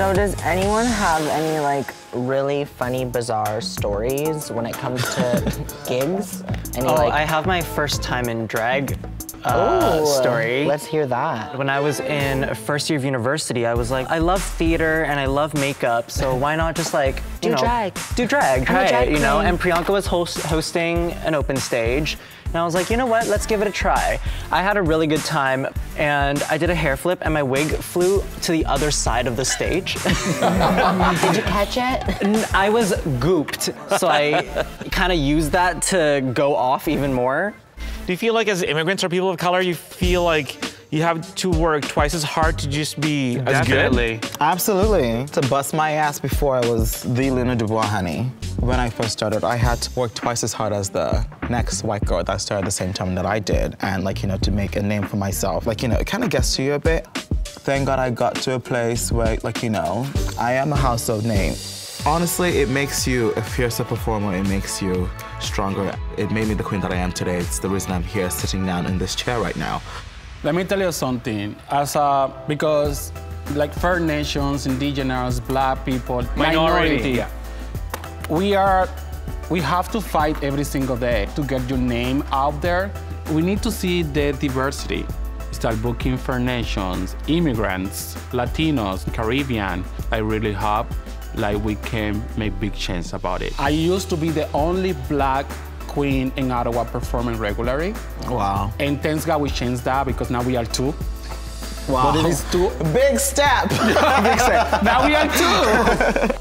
So does anyone have any like really funny, bizarre stories when it comes to gigs? Any Oh, like I have my first time in drag uh, Ooh, story. Let's hear that. When I was in first year of university, I was like, I love theater and I love makeup, so why not just like, you Do know, drag. do drag, try drag it, you know? And Priyanka was host hosting an open stage, and I was like, you know what, let's give it a try. I had a really good time, and I did a hair flip, and my wig flew to the other side of the stage. Did you catch it? I was gooped, so I kind of used that to go off even more. Do you feel like as immigrants or people of color, you feel like you have to work twice as hard to just be as good? Absolutely. To bust my ass before I was the Luna Dubois honey. When I first started, I had to work twice as hard as the next white girl that started at the same time that I did. And like, you know, to make a name for myself. Like, you know, it kind of gets to you a bit. Thank God I got to a place where, like, you know, I am a household name. Honestly, it makes you a fiercer performer. It makes you stronger. It made me the queen that I am today. It's the reason I'm here sitting down in this chair right now. Let me tell you something. As a, because like First Nations, indigenous, black people, Minority. we are, we have to fight every single day to get your name out there. We need to see the diversity. Start booking First Nations, immigrants, Latinos, Caribbean. I really hope like we can make big change about it. I used to be the only black queen in Ottawa performing regularly. Wow. And thanks God we changed that because now we are two. Wow. But it is two. Big step. Now we are two.